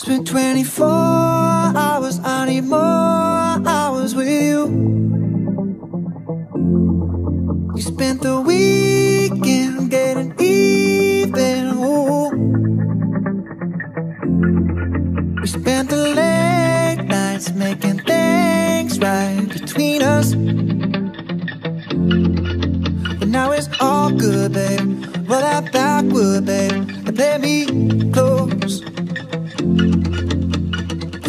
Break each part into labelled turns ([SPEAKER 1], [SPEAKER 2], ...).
[SPEAKER 1] It's been 24 hours, I need more hours with you. We spent the weekend getting even, ooh. We spent the late nights making things right between us. But now it's all good, babe. Roll that Backwood, babe And play me close.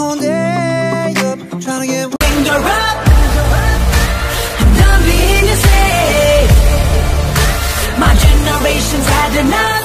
[SPEAKER 1] all day your
[SPEAKER 2] My generation's had enough.